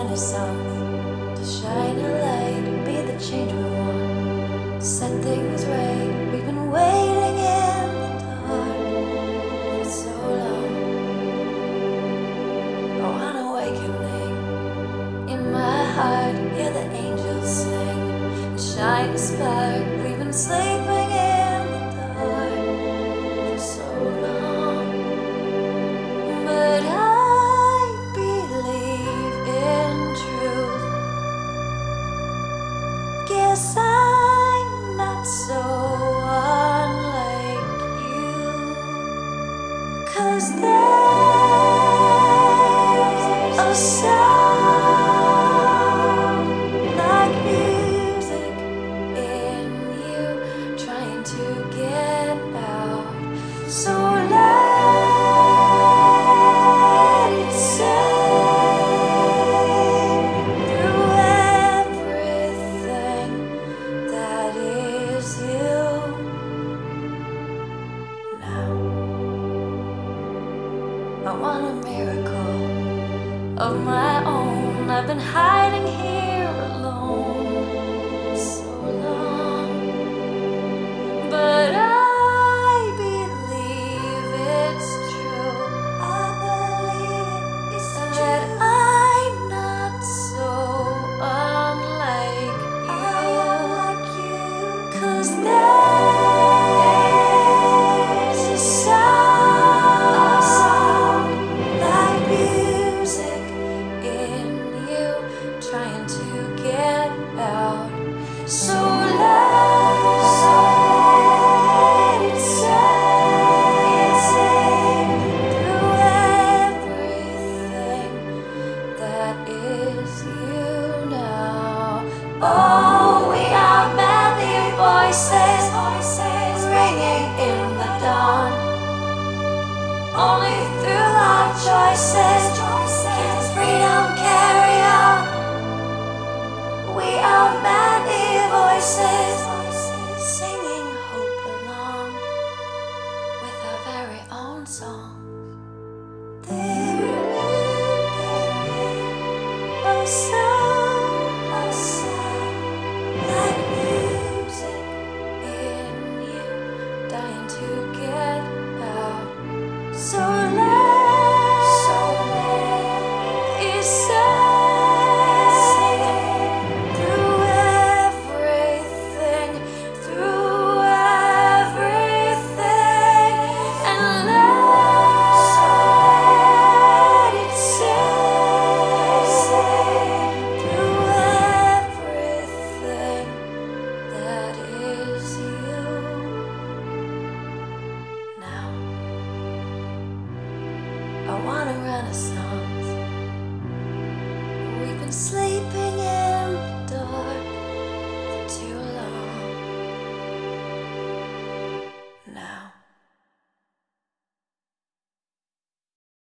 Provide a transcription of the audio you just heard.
Renaissance to shine a light, and be the change we want, set things right. We've been waiting in the dark for so long. Awakening in my heart, shine a spark. We've been sleeping in the dark for so long. But I believe in truth. Guess I'm not so unlike you. Cause there's a I want a miracle of my own. I've been hiding here So There renaissance. We've been.